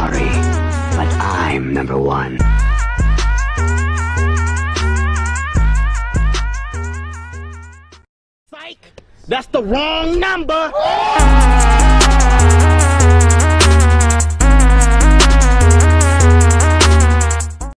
sorry, but I'm number one. Psych! That's the wrong number!